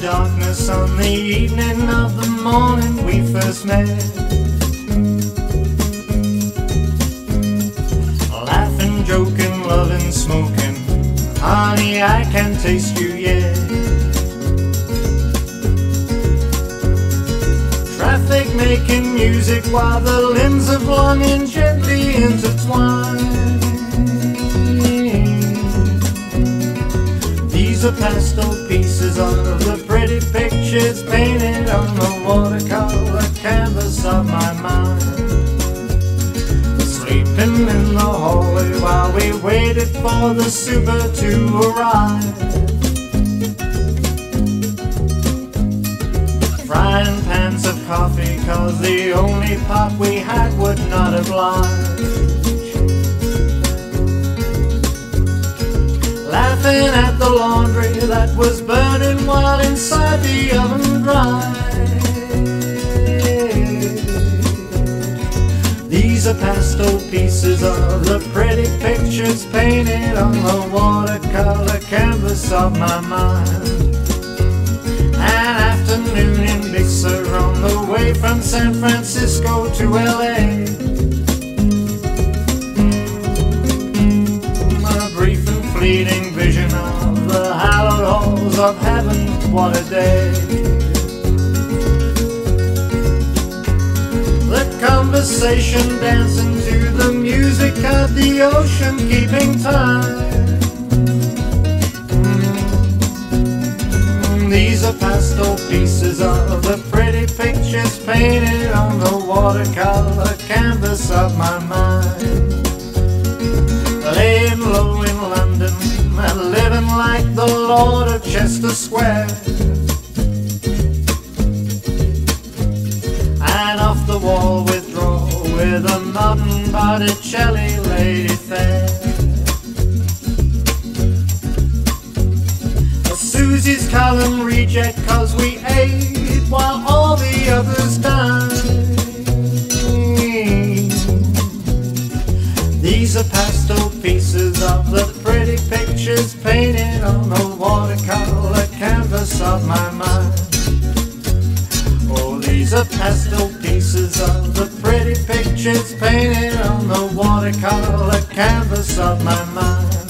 darkness on the evening of the morning we first met. Laughing, joking, loving, smoking, honey, I can taste you yet. Traffic making music while the limbs of longing gently intertwine. Are pastel pieces of the pretty pictures painted on the watercolor canvas of my mind. Sleeping in the hallway while we waited for the super to arrive. Frying pans of coffee, cause the only pot we had would not oblige. Laughing at the laundry that was burning while inside the oven dry. These are pastel pieces of the pretty pictures painted on the watercolor canvas of my mind. An afternoon in Big Sur on the way from San Francisco to LA. A of heaven, what a day. The conversation dancing to the music of the ocean, keeping time. These are pastel pieces of the pretty pictures painted on the watercolor canvas of my mind. Chester Square. And off the wall withdraw with a modern Botticelli lady fair. Susie's column reject cause we ate while all the others pretty pictures painted on the watercolor canvas of my mind. Oh, these are pastel pieces of the pretty pictures painted on the watercolor canvas of my mind.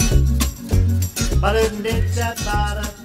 Ba-da-da-da-da-da-da-da